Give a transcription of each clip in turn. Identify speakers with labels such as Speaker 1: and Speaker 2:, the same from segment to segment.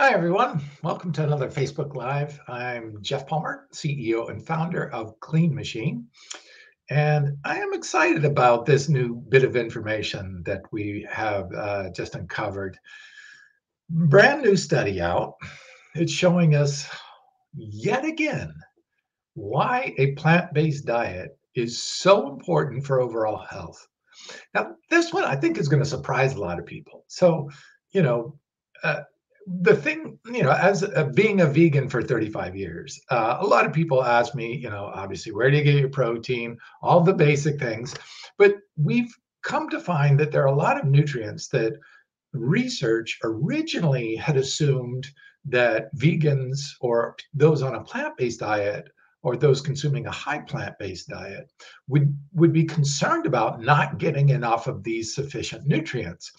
Speaker 1: Hi, everyone. Welcome to another Facebook Live. I'm Geoff Palmer, CEO and founder of Clean Machine. And I am excited about this new bit of information that we have uh, just uncovered. Brand new study out. It's showing us yet again why a plant based diet is so important for overall health. Now, this one I think is going to surprise a lot of people. So, you know, uh, the thing, you know, as a, being a vegan for 35 years, uh, a lot of people ask me, you know, obviously, where do you get your protein? All the basic things. But we've come to find that there are a lot of nutrients that research originally had assumed that vegans or those on a plant-based diet or those consuming a high plant-based diet would would be concerned about not getting enough of these sufficient nutrients.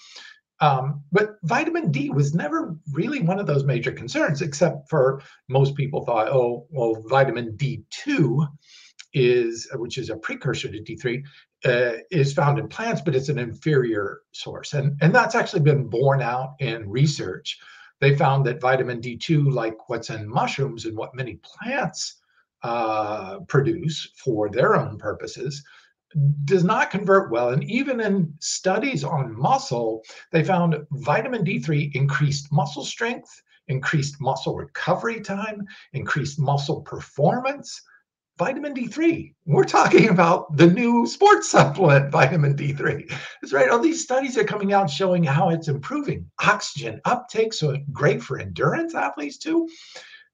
Speaker 1: Um, but vitamin D was never really one of those major concerns, except for most people thought, oh, well, vitamin D2 is, which is a precursor to D3, uh, is found in plants, but it's an inferior source. And, and that's actually been borne out in research. They found that vitamin D2, like what's in mushrooms and what many plants uh, produce for their own purposes, does not convert well. And even in studies on muscle, they found vitamin D3 increased muscle strength, increased muscle recovery time, increased muscle performance. Vitamin D3. We're talking about the new sports supplement, vitamin D3. That's right. All these studies are coming out showing how it's improving oxygen uptake. So great for endurance athletes too.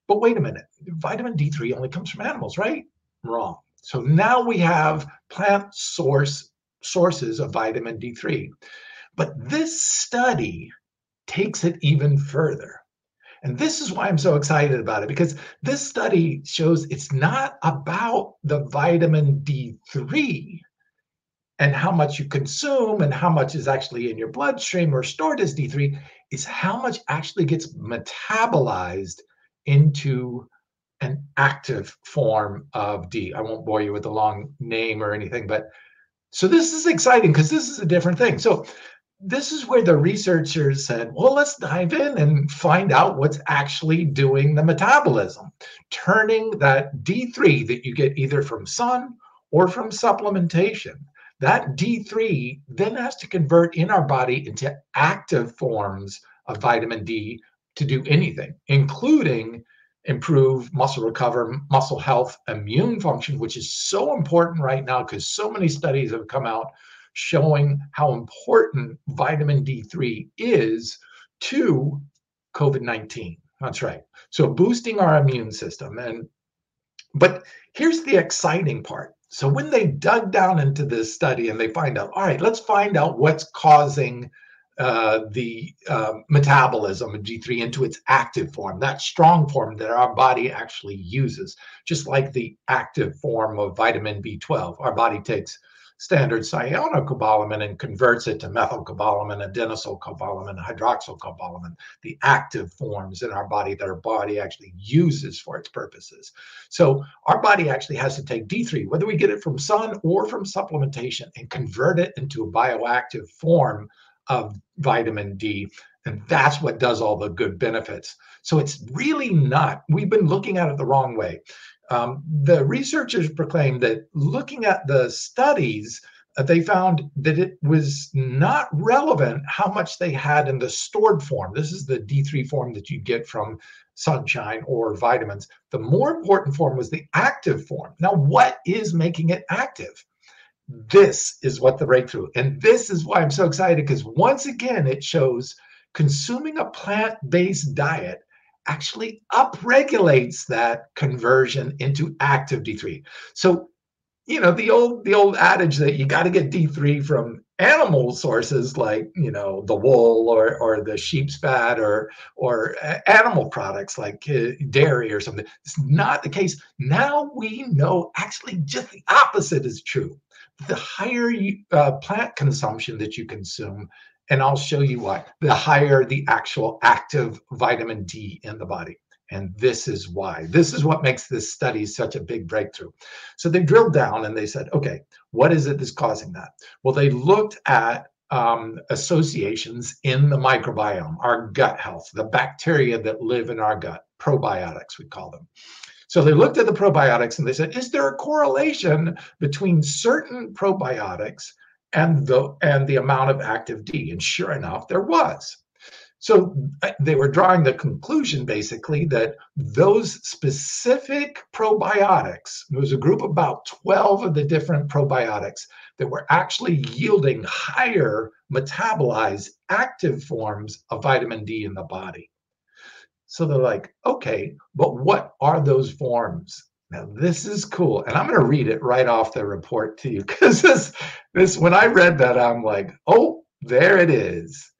Speaker 1: But wait a minute, vitamin D3 only comes from animals, right? Wrong. So now we have plant source sources of vitamin D3. But this study takes it even further. And this is why I'm so excited about it because this study shows it's not about the vitamin D3 and how much you consume and how much is actually in your bloodstream or stored as D3 is how much actually gets metabolized into an active form of D. I won't bore you with the long name or anything, but so this is exciting because this is a different thing. So this is where the researchers said, well, let's dive in and find out what's actually doing the metabolism, turning that D3 that you get either from sun or from supplementation. That D3 then has to convert in our body into active forms of vitamin D to do anything, including improve muscle recovery, muscle health, immune function, which is so important right now because so many studies have come out showing how important vitamin D3 is to COVID 19. That's right. So boosting our immune system. And but here's the exciting part. So when they dug down into this study and they find out, all right, let's find out what's causing uh, the uh, metabolism of D3 into its active form, that strong form that our body actually uses, just like the active form of vitamin B12. Our body takes standard cyanocobalamin and converts it to methylcobalamin, adenosylcobalamin, hydroxycobalamin, the active forms in our body that our body actually uses for its purposes. So our body actually has to take D3, whether we get it from sun or from supplementation, and convert it into a bioactive form of vitamin D. And that's what does all the good benefits. So it's really not, we've been looking at it the wrong way. Um, the researchers proclaimed that looking at the studies, uh, they found that it was not relevant how much they had in the stored form. This is the D3 form that you get from sunshine or vitamins. The more important form was the active form. Now, what is making it active? This is what the breakthrough. And this is why I'm so excited because once again, it shows consuming a plant based diet actually upregulates that conversion into active D3. So, you know, the old the old adage that you got to get D3 from animal sources like, you know, the wool or or the sheep's fat or or animal products like uh, dairy or something. It's not the case. Now we know actually just the opposite is true the higher you, uh, plant consumption that you consume, and I'll show you why, the higher the actual active vitamin D in the body. And this is why. This is what makes this study such a big breakthrough. So they drilled down and they said, okay, what is it that's causing that? Well, they looked at um, associations in the microbiome, our gut health, the bacteria that live in our gut, probiotics, we call them. So they looked at the probiotics and they said, is there a correlation between certain probiotics and the and the amount of active D? And sure enough, there was. So uh, they were drawing the conclusion basically that those specific probiotics, there was a group of about 12 of the different probiotics that were actually yielding higher metabolized active forms of vitamin D in the body. So they're like, okay, but what are those forms? Now this is cool, and I'm going to read it right off the report to you because this, this when I read that, I'm like, oh, there it is.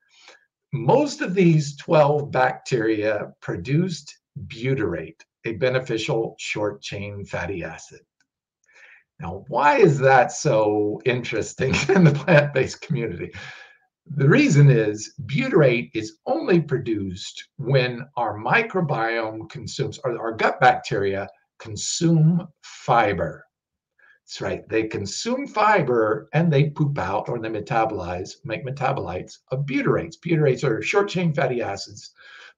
Speaker 1: Most of these 12 bacteria produced butyrate, a beneficial short chain fatty acid. Now, why is that so interesting in the plant based community? The reason is butyrate is only produced when our microbiome consumes, or our gut bacteria consume fiber. That's right. They consume fiber and they poop out or they metabolize, make metabolites of butyrates. Butyrates are short chain fatty acids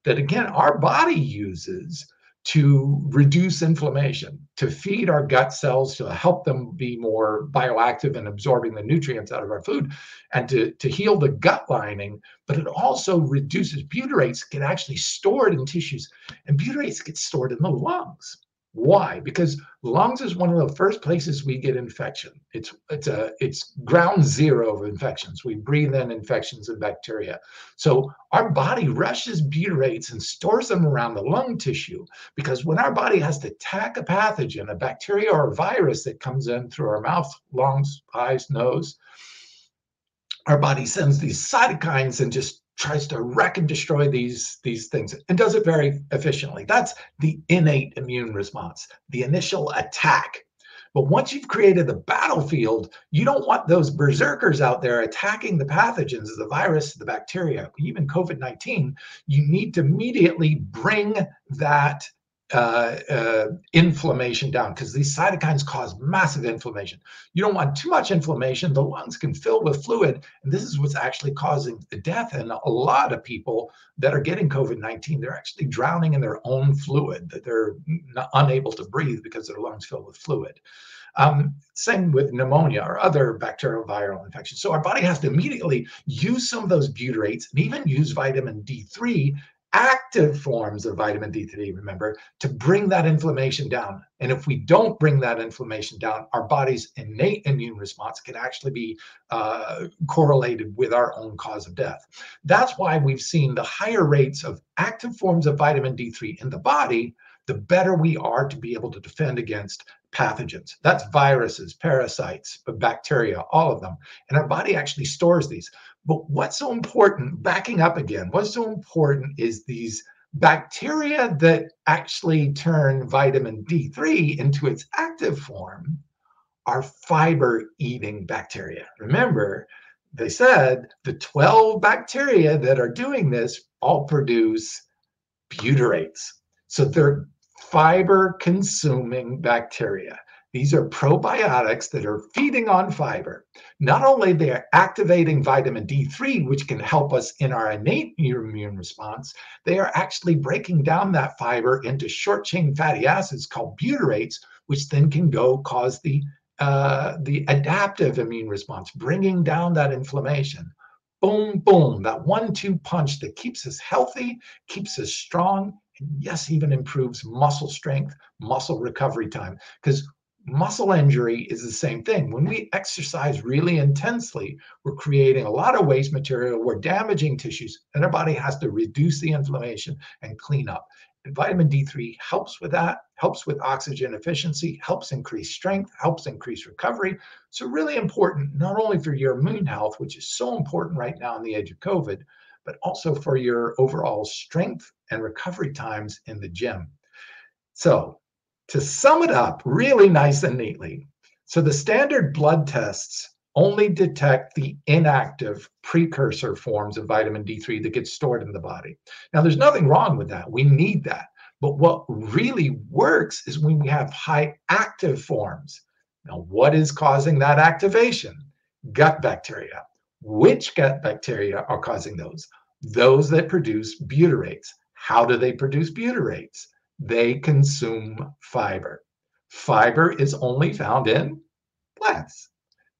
Speaker 1: that, again, our body uses to reduce inflammation, to feed our gut cells, to help them be more bioactive and absorbing the nutrients out of our food, and to, to heal the gut lining. But it also reduces butyrates get actually stored in tissues, and butyrates get stored in the lungs. Why? Because lungs is one of the first places we get infection. It's it's a it's ground zero of infections. We breathe in infections and bacteria. So our body rushes butyrates and stores them around the lung tissue because when our body has to attack a pathogen, a bacteria or a virus that comes in through our mouth, lungs, eyes, nose, our body sends these cytokines and just tries to wreck and destroy these these things and does it very efficiently. That's the innate immune response the initial attack. But once you've created the battlefield you don't want those berserkers out there attacking the pathogens the virus the bacteria even covid-19 you need to immediately bring that uh, uh, inflammation down because these cytokines cause massive inflammation. You don't want too much inflammation. The lungs can fill with fluid, and this is what's actually causing the death. And a lot of people that are getting COVID 19, they're actually drowning in their own fluid, that they're unable to breathe because their lungs fill with fluid. Um, same with pneumonia or other bacterial viral infections. So our body has to immediately use some of those butyrates and even use vitamin D3 active forms of vitamin D3, remember, to bring that inflammation down. And if we don't bring that inflammation down, our body's innate immune response can actually be uh, correlated with our own cause of death. That's why we've seen the higher rates of active forms of vitamin D3 in the body, the better we are to be able to defend against pathogens. That's viruses, parasites, bacteria, all of them. And our body actually stores these. But what's so important, backing up again, what's so important is these bacteria that actually turn vitamin D3 into its active form are fiber eating bacteria. Remember, they said the 12 bacteria that are doing this all produce butyrates. So they're fiber consuming bacteria. These are probiotics that are feeding on fiber. Not only they are activating vitamin D3, which can help us in our innate immune response, they are actually breaking down that fiber into short chain fatty acids called butyrates, which then can go cause the uh, the adaptive immune response, bringing down that inflammation. Boom, boom, that one two punch that keeps us healthy, keeps us strong, and yes, even improves muscle strength, muscle recovery time. Because muscle injury is the same thing. When we exercise really intensely, we're creating a lot of waste material, we're damaging tissues, and our body has to reduce the inflammation and clean up. And vitamin D3 helps with that, helps with oxygen efficiency, helps increase strength, helps increase recovery. So, really important, not only for your immune health, which is so important right now in the age of COVID, but also for your overall strength and recovery times in the gym. So, to sum it up really nice and neatly, so the standard blood tests only detect the inactive precursor forms of vitamin D3 that get stored in the body. Now, there's nothing wrong with that. We need that. But what really works is when we have high active forms. Now, what is causing that activation? Gut bacteria. Which gut bacteria are causing those? Those that produce butyrates. How do they produce butyrates? They consume fiber. Fiber is only found in plants.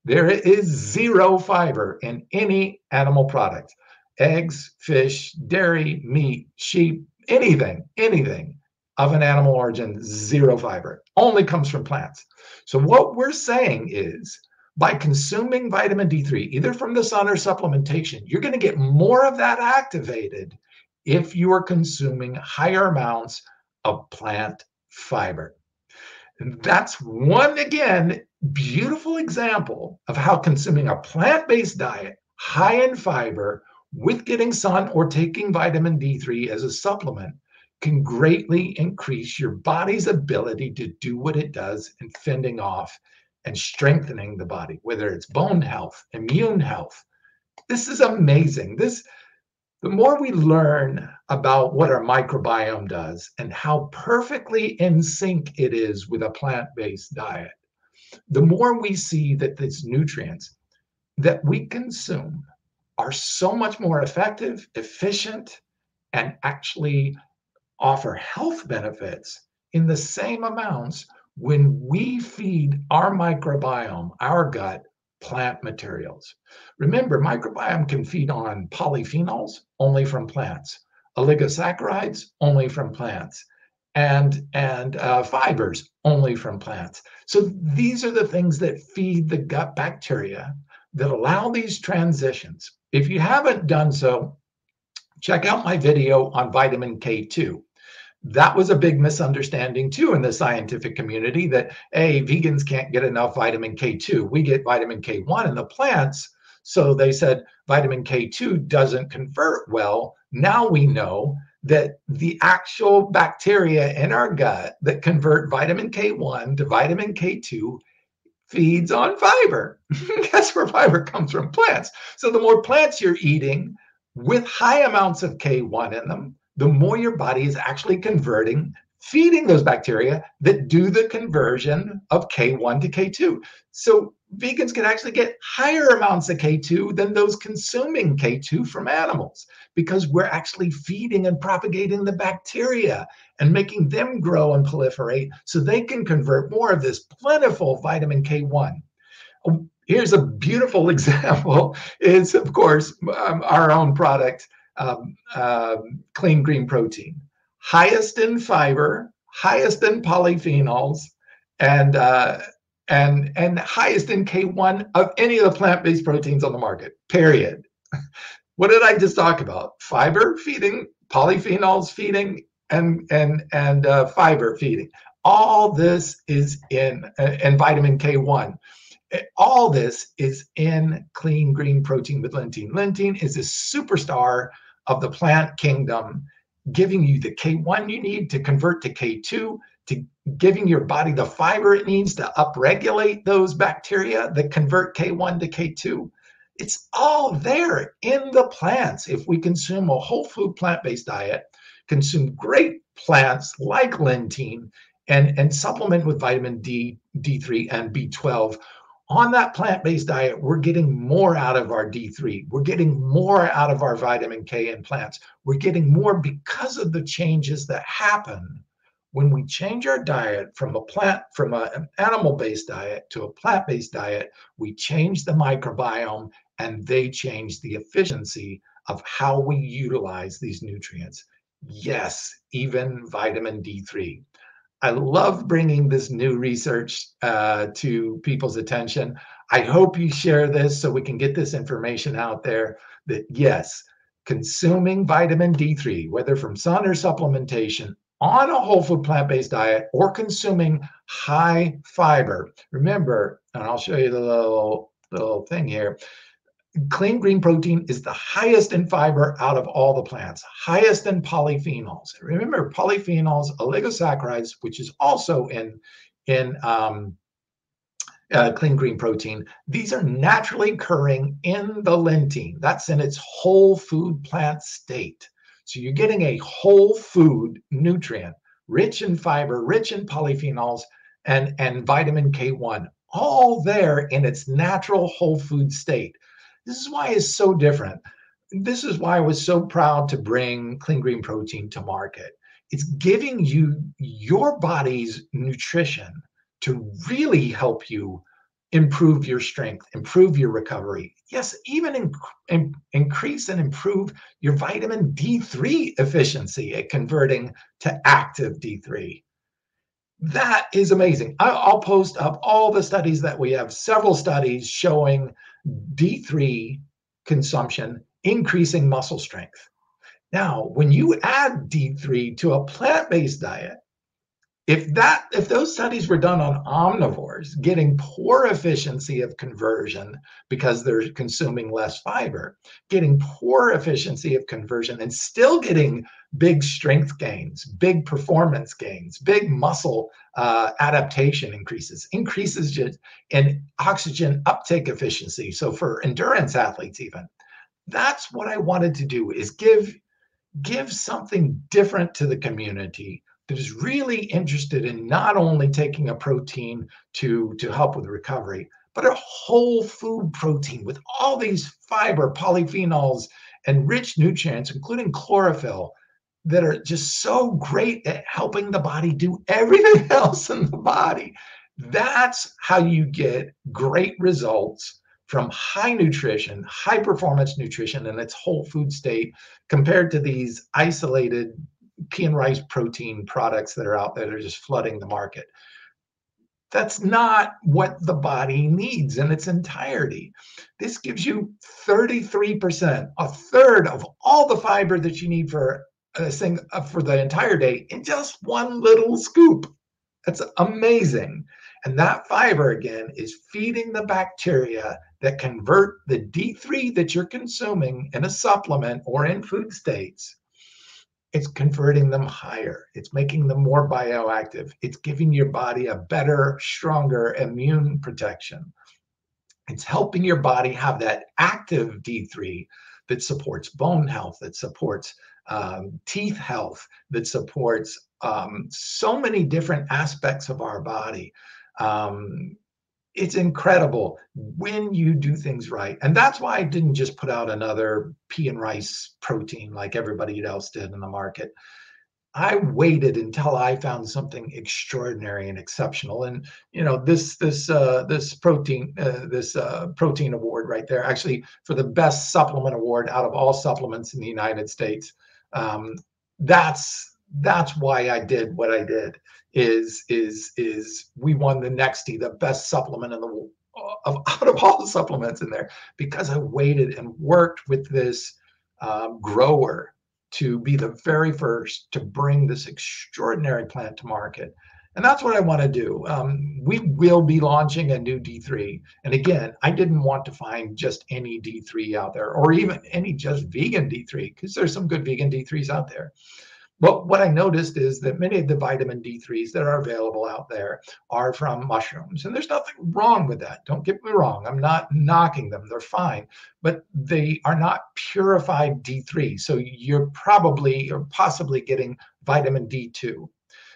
Speaker 1: There is zero fiber in any animal product eggs, fish, dairy, meat, sheep, anything, anything of an animal origin, zero fiber, only comes from plants. So, what we're saying is by consuming vitamin D3, either from the sun or supplementation, you're going to get more of that activated if you are consuming higher amounts of plant fiber. And that's one, again, beautiful example of how consuming a plant based diet high in fiber with getting sun or taking vitamin D3 as a supplement can greatly increase your body's ability to do what it does in fending off and strengthening the body, whether it's bone health, immune health. This is amazing. This the more we learn about what our microbiome does and how perfectly in sync it is with a plant-based diet, the more we see that these nutrients that we consume are so much more effective, efficient, and actually offer health benefits in the same amounts when we feed our microbiome, our gut, plant materials. Remember, microbiome can feed on polyphenols only from plants, oligosaccharides only from plants, and and uh, fibers only from plants. So these are the things that feed the gut bacteria that allow these transitions. If you haven't done so, check out my video on vitamin K2 that was a big misunderstanding too in the scientific community that a vegans can't get enough vitamin K2. We get vitamin K1 in the plants. So they said vitamin K2 doesn't convert well. Now we know that the actual bacteria in our gut that convert vitamin K1 to vitamin K2 feeds on fiber. That's where fiber comes from? Plants. So the more plants you're eating with high amounts of K1 in them, the more your body is actually converting, feeding those bacteria that do the conversion of K1 to K2. So vegans can actually get higher amounts of K2 than those consuming K2 from animals because we're actually feeding and propagating the bacteria and making them grow and proliferate so they can convert more of this plentiful vitamin K1. Here's a beautiful example is of course um, our own product um, um, clean green protein, highest in fiber, highest in polyphenols, and uh, and and highest in K1 of any of the plant-based proteins on the market. Period. what did I just talk about? Fiber feeding, polyphenols feeding, and and and uh, fiber feeding. All this is in uh, and vitamin K1 all this is in clean green protein with Lentein. Lentein is a superstar of the plant kingdom, giving you the K1 you need to convert to K2, to giving your body the fiber it needs to upregulate those bacteria that convert K1 to K2. It's all there in the plants. If we consume a whole food plant based diet, consume great plants like Lentein, and, and supplement with vitamin D, D3, and B12, on that plant based diet, we're getting more out of our D3. We're getting more out of our vitamin K in plants. We're getting more because of the changes that happen when we change our diet from a plant from a, an animal based diet to a plant based diet. We change the microbiome and they change the efficiency of how we utilize these nutrients. Yes, even vitamin D3. I love bringing this new research uh, to people's attention. I hope you share this so we can get this information out there that yes, consuming vitamin D3, whether from sun or supplementation, on a whole food plant based diet or consuming high fiber. Remember, and I'll show you the little, little thing here clean green protein is the highest in fiber out of all the plants, highest in polyphenols. Remember, polyphenols, oligosaccharides, which is also in in um, uh, clean green protein, these are naturally occurring in the Lentein. That's in its whole food plant state. So you're getting a whole food nutrient, rich in fiber, rich in polyphenols, and, and vitamin K1, all there in its natural whole food state. This is why it's so different. This is why I was so proud to bring Clean Green Protein to market. It's giving you your body's nutrition to really help you improve your strength, improve your recovery. Yes, even in, in, increase and improve your vitamin D3 efficiency at converting to active D3. That is amazing. I'll post up all the studies that we have, several studies showing D3 consumption increasing muscle strength. Now, when you add D3 to a plant-based diet, if that if those studies were done on omnivores getting poor efficiency of conversion because they're consuming less fiber getting poor efficiency of conversion and still getting big strength gains big performance gains big muscle uh, adaptation increases increases in oxygen uptake efficiency. So for endurance athletes even that's what i wanted to do is give give something different to the community that is really interested in not only taking a protein to, to help with recovery, but a whole food protein with all these fiber, polyphenols, and rich nutrients, including chlorophyll, that are just so great at helping the body do everything else in the body. That's how you get great results from high nutrition, high performance nutrition in its whole food state compared to these isolated pea and rice protein products that are out there that are just flooding the market. That's not what the body needs in its entirety. This gives you 33%, a third of all the fiber that you need for a thing uh, for the entire day in just one little scoop. That's amazing. And that fiber again is feeding the bacteria that convert the D3 that you're consuming in a supplement or in food states it's converting them higher. It's making them more bioactive. It's giving your body a better, stronger immune protection. It's helping your body have that active D3 that supports bone health, that supports um, teeth health, that supports um, so many different aspects of our body. Um, it's incredible when you do things right. And that's why I didn't just put out another pea and rice protein like everybody else did in the market. I waited until I found something extraordinary and exceptional. And you know, this this uh, this protein uh, this uh, protein award right there, actually for the best supplement award out of all supplements in the United States. Um, that's that's why I did what I did is is is we won the Nexty, the best supplement in the of out of all the supplements in there because I waited and worked with this um, grower to be the very first to bring this extraordinary plant to market. And that's what I want to do. Um, we will be launching a new D3. And again, I didn't want to find just any D3 out there or even any just vegan D3 because there's some good vegan D3s out there. But what I noticed is that many of the vitamin D3s that are available out there are from mushrooms. And there's nothing wrong with that. Don't get me wrong. I'm not knocking them. They're fine. But they are not purified D3. So you're probably or possibly getting vitamin D2.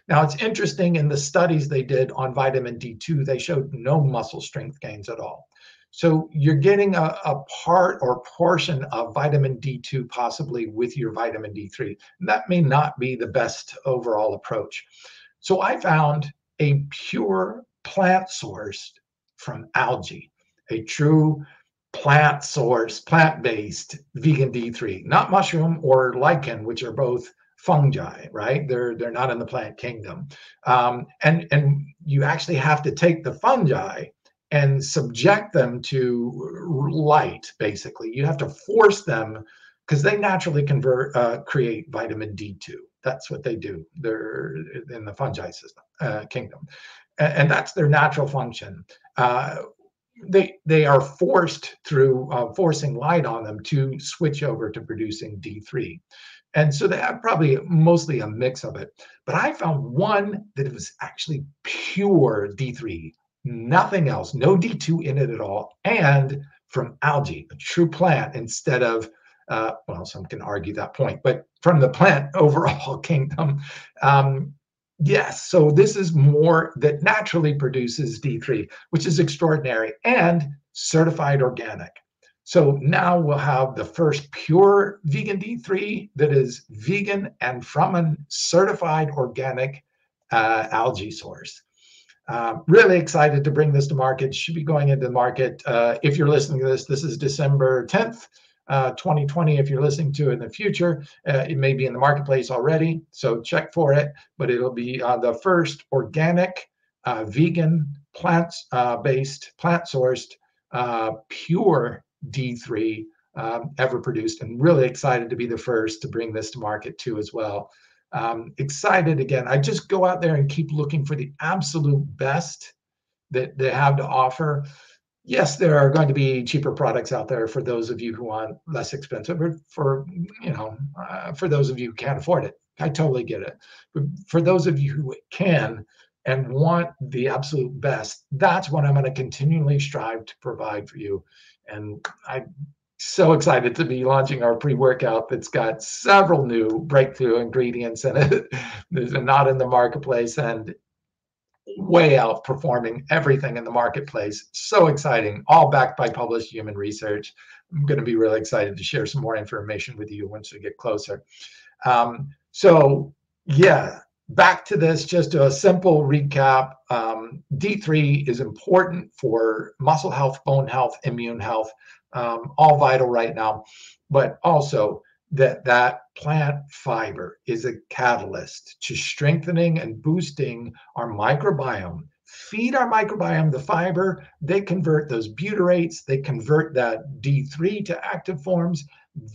Speaker 1: Now, it's interesting in the studies they did on vitamin D2, they showed no muscle strength gains at all. So you're getting a, a, part or portion of vitamin D2 possibly with your vitamin D3. And that may not be the best overall approach. So I found a pure plant source from algae, a true plant source, plant-based vegan D3, not mushroom or lichen, which are both fungi, right? They're they're not in the plant kingdom. Um, and and you actually have to take the fungi and subject them to light basically. You have to force them because they naturally convert uh, create vitamin d2 that's what they do. They're in the fungi system uh, kingdom. And, and, that's their natural function. Uh, they they are forced through uh, forcing light on them to switch over to producing d3 and so they have probably mostly a mix of it. But i found one that was actually pure d3 nothing else, no D2 in it at all, and from algae, a true plant, instead of, uh, well, some can argue that point, but from the plant overall kingdom. Um, yes, so this is more that naturally produces D3, which is extraordinary and certified organic. So now we'll have the first pure vegan D3 that is vegan and from a certified organic uh, algae source. Uh, really excited to bring this to market. Should be going into the market. Uh, if you're listening to this, this is December 10th, uh, 2020. If you're listening to it in the future, uh, it may be in the marketplace already. So check for it. But it'll be uh, the first organic, uh, vegan, plant-based, plant-sourced, pure D3 um, ever produced, and really excited to be the first to bring this to market too as well. Um, excited again. I just go out there and keep looking for the absolute best that they have to offer. Yes, there are going to be cheaper products out there for those of you who want less expensive, or for you know, uh, for those of you who can't afford it. I totally get it. But for those of you who can and want the absolute best, that's what I'm going to continually strive to provide for you and I'm so excited to be launching our pre-workout that's got several new breakthrough ingredients in it that are not in the marketplace and way outperforming everything in the marketplace. So exciting, all backed by published human research. I'm going to be really excited to share some more information with you once we get closer. Um, so, yeah, back to this, just a simple recap. Um, D3 is important for muscle health, bone health, immune health, um, all vital right now, but also that that plant fiber is a catalyst to strengthening and boosting our microbiome. Feed our microbiome the fiber, they convert those butyrates, they convert that D3 to active forms.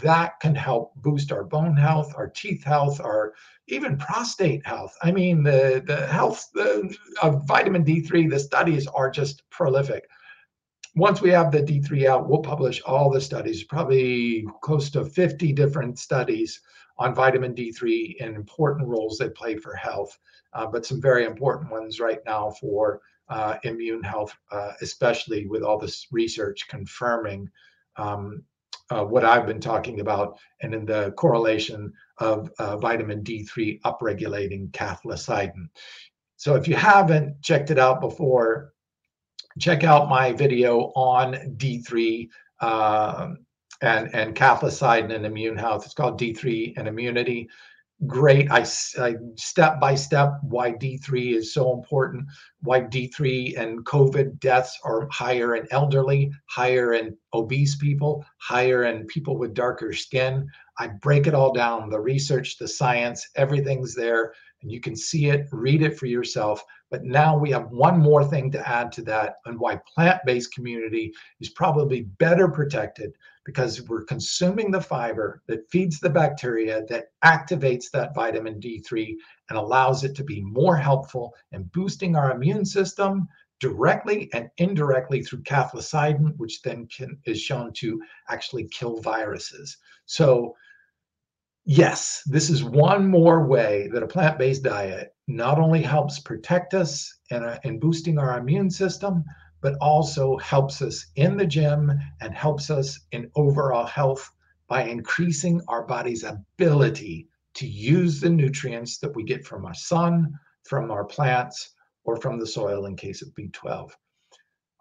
Speaker 1: That can help boost our bone health, our teeth health, our even prostate health. I mean, the, the health of vitamin D3, the studies are just prolific. Once we have the D3 out, we'll publish all the studies, probably close to 50 different studies on vitamin D3 and important roles they play for health, uh, but some very important ones right now for uh, immune health, uh, especially with all this research confirming um, uh, what I've been talking about and in the correlation of uh, vitamin D3 upregulating cathelicidin. So if you haven't checked it out before, check out my video on D3 uh, and, and cathelicidin and immune health. It's called D3 and immunity great. I, I, step by step why D3 is so important, why D3 and COVID deaths are higher in elderly, higher in obese people, higher in people with darker skin. I break it all down the research, the science, everything's there. And you can see it, read it for yourself. But now we have one more thing to add to that, and why plant based community is probably better protected because we're consuming the fiber that feeds the bacteria that activates that vitamin D3 and allows it to be more helpful in boosting our immune system directly and indirectly through cathelicidin, which then can, is shown to actually kill viruses. So, yes, this is one more way that a plant based diet not only helps protect us and, a, in boosting our immune system, but also helps us in the gym and helps us in overall health by increasing our body's ability to use the nutrients that we get from our sun, from our plants, or from the soil in case of B12.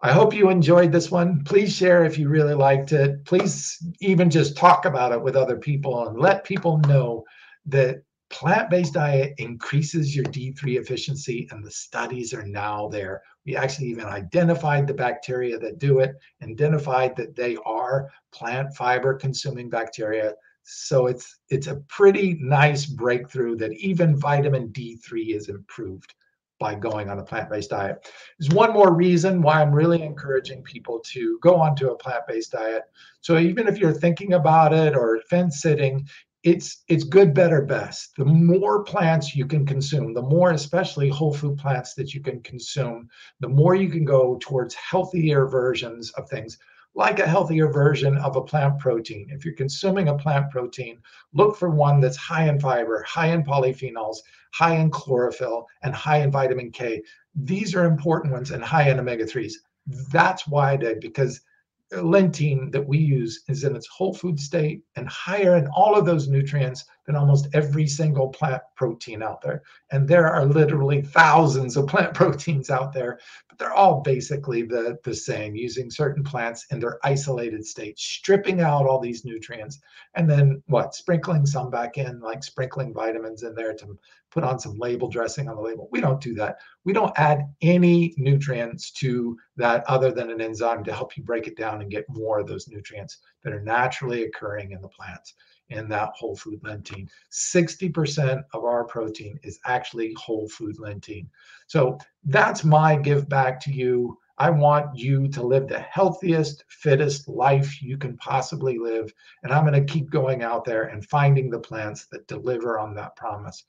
Speaker 1: I hope you enjoyed this one. Please share if you really liked it. Please even just talk about it with other people and let people know that plant-based diet increases your D3 efficiency and the studies are now there. We actually even identified the bacteria that do it, identified that they are plant fiber consuming bacteria. So it's it's a pretty nice breakthrough that even vitamin D3 is improved by going on a plant-based diet. There's one more reason why I'm really encouraging people to go onto a plant-based diet. So even if you're thinking about it or fence sitting, it's it's good better best the more plants you can consume the more especially whole food plants that you can consume the more you can go towards healthier versions of things like a healthier version of a plant protein if you're consuming a plant protein look for one that's high in fiber high in polyphenols high in chlorophyll and high in vitamin k. These are important ones and high in omega-3s that's why did because Lentein that we use is in its whole food state and higher in all of those nutrients than almost every single plant protein out there. And there are literally thousands of plant proteins out there, but they're all basically the, the same, using certain plants in their isolated state, stripping out all these nutrients, and then what? Sprinkling some back in, like sprinkling vitamins in there to put on some label dressing on the label. We don't do that. We don't add any nutrients to that other than an enzyme to help you break it down and get more of those nutrients that are naturally occurring in the plants in that whole food Lentein. 60% of our protein is actually whole food Lentein. So that's my give back to you. I want you to live the healthiest, fittest life you can possibly live. And I'm going to keep going out there and finding the plants that deliver on that promise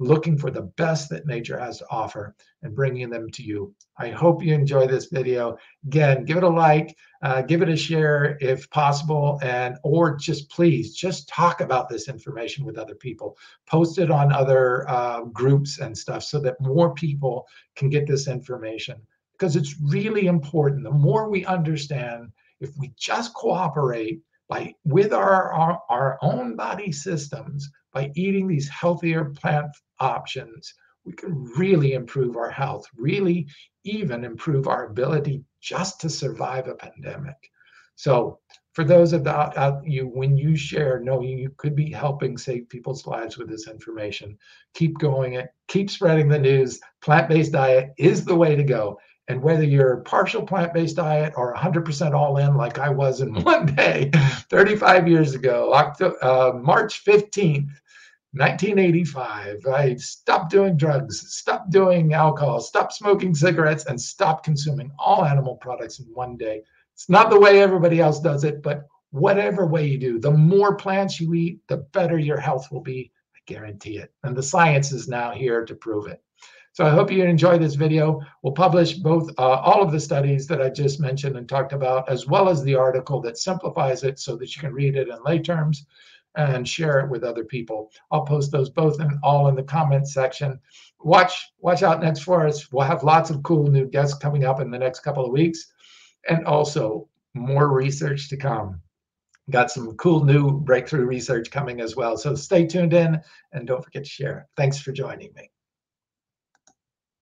Speaker 1: looking for the best that nature has to offer and bringing them to you. I hope you enjoy this video. Again, give it a like, uh, give it a share if possible, and or just please just talk about this information with other people. Post it on other uh, groups and stuff so that more people can get this information because it's really important. The more we understand, if we just cooperate by with our, our, our own body systems, by eating these healthier plant options, we can really improve our health, really even improve our ability just to survive a pandemic. So, for those uh, you, when you share, knowing you could be helping save people's lives with this information, keep going it, keep spreading the news. Plant based diet is the way to go. And whether you're partial plant based diet or 100% all in, like I was in one day 35 years ago, October, uh, March 15th, 1985, I stopped doing drugs, stopped doing alcohol, stopped smoking cigarettes, and stopped consuming all animal products in one day. It's not the way everybody else does it, but whatever way you do, the more plants you eat, the better your health will be. I guarantee it. And the science is now here to prove it. So I hope you enjoy this video. We'll publish both uh, all of the studies that I just mentioned and talked about, as well as the article that simplifies it so that you can read it in lay terms and share it with other people. I'll post those both and all in the comments section. Watch watch out next for us. We'll have lots of cool new guests coming up in the next couple of weeks, and also more research to come. Got some cool new breakthrough research coming as well. So stay tuned in and don't forget to share. Thanks for joining me.